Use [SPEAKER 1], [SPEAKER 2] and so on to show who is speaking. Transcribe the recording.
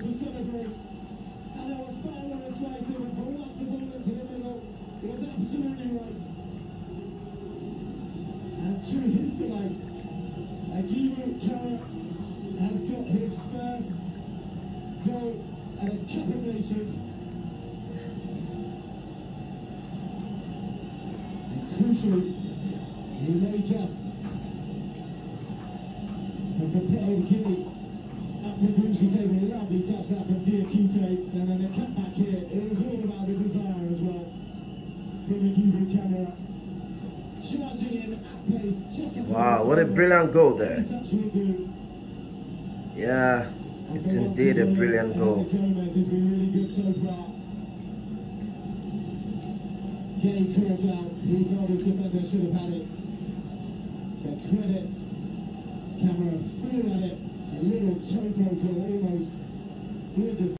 [SPEAKER 1] to celebrate. And there was far more exciting, and for once the ball into the middle was absolutely right. And to his delight, Aguibou Camara has got his first goal at a Cup of Nations. And crucially, he may just have prepared Guinea the Brucey table. Lovely touch that from Diakite. And then the cut back here. It was all about the desire as well from the Cuban Camara. Charging in at pace. Just
[SPEAKER 2] Wow, what a brilliant goal there. Yeah, it's indeed a brilliant goal.
[SPEAKER 1] Gomez has. Getting caught out. He felt his defender should have had it. But credit. Camara flew at it. Poker almost with the